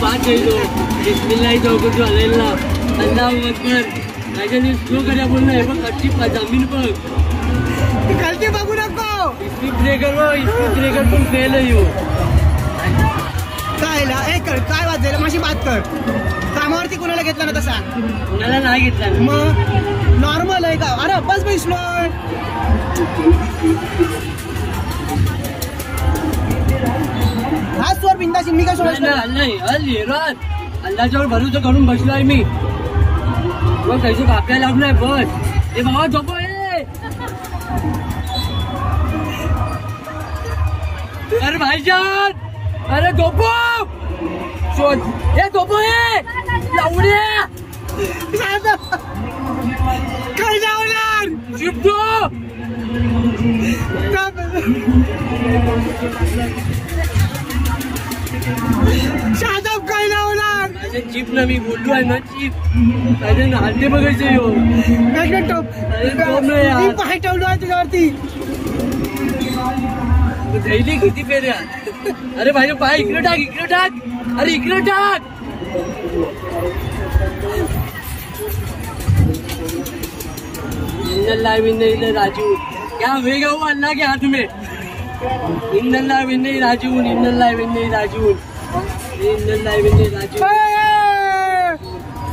बात कही दो बिस्मिल्लाह तो कुछ अल्लाह अल्लाह अकबर राजाने स्लो करा बोलना है अच्छी जमीन बघ. खालती बघू नको. स्पीड ब्रेकर व स्पीड ब्रेकर पण फेल आहे ह्यो. काय ए कर. काय वाजलेलं? माझी बात कर. कामावरती कुणाला घेतला ना तसा? कुणाला नाही घेतला. मग? नॉर्मल आहे का? अरे बस बाई स्लो हा स्वर बिंदाशी मी काय नाही, सोडायचं? नाही, नाही अल हेरात अल्लाच्यावर भरोसा करून बसलोय मी. मग कैसे कापल्या लागलोय बस ए बाबा ए. अरे भाईजान. अरे झोपो. शोध. ए झोपो ए. लावड्या काय जावणार लावणार माझ्या ना मी बोललो आहे ना चिप माझ्या नाते बघायचं मॅग्नेट टॉप अरे पाय ठेवलो आहे तुझ्यावरती किती फेऱ्या अरे भाई पाय इकडे टाक इकडे टाक अरे इकडे टाक राजून क्या होएगा वो अल्लाह के हाथ में इन्नल्लाह विन्नल्लाह राजून इन्नल्लाह विन्नल्लाह राजून इन्नल्लाह विन्नल्लाह राजून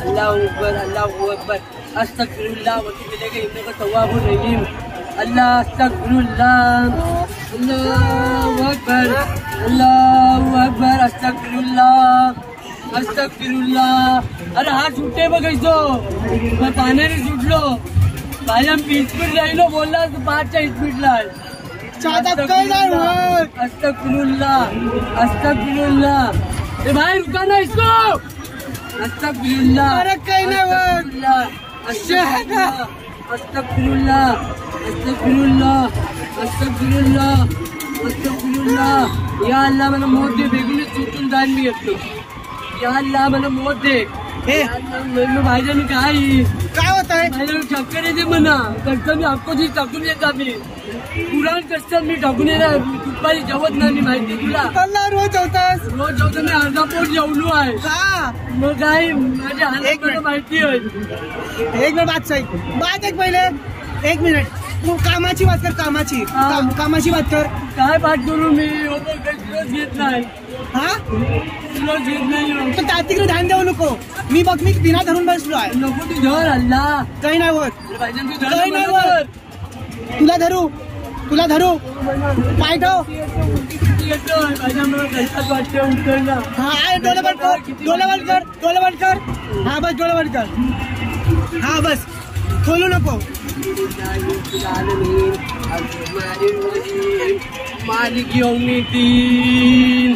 अल्लाह अकबर अल्लाह अकबर। अस्तगफिरुल्लाह इलैहि इन्नका तव्वाबुर रहीम। अल्लाह अस्तगफिरुल्लाह अल्लाहु अकबर अल्लाहु अकबर अस्तगफिरुल्लाह अस्तगफिरुल्लाह। अरे हात सुट्टे बघायचो मग पाण्याने सुटलो माझ्या स्पीड राहिलो बोलला तू पाचच्या स्पीडला शादब काय नाही होत अस्तगफिरुल्लाह अस्तगफिरुल्लाह। ए भाई रुका ना इसको। अस्तगफिरुल्लाह अरे काही नाही होत. अस्तगफिरुल्लाह अस्तगफिरुल्लाह अस्तगफिरुल्लाह अस्तगफिरुल्लाह अस्तगफिरुल्लाह या अल्लाह मला मौत दे बेगुनी चुटून जाईन मी एकटो या अल्लाह मला मौत दे। ए. मी भाईजान काय काय होत आहे? येते म्हणा. कसं मी अक्को जी टाकून येतात मी पुराण कसं मी टाकून येणार दुपारी जेवत नाही मी माहिती तुला. अल्ला रोज होतास रोज जेवतो मी अर्धा पोट जेवलो आहे. का? मग काय माझ्या एक मिनिट. माहिती आहे. एक मिनिट बात सही बात एक पहिले. एक मिनिट. तू कामाची बात कर कामाची. हा. काम- कामाची बात कर. काय पाठ करू मी? हो रोज घेत नाही. हा? तो ध्यान देऊ मी बघ मी बिना धरून बसलो आहे. नको तू धर हल्ला काही नाही होत. काही तुला धरू तुला धरू. पाय ठेव. कर डोळे बंद कर डोळे बस डोळे बंद कर. हाँ बस. खोलू नको. मालिक योमी तीन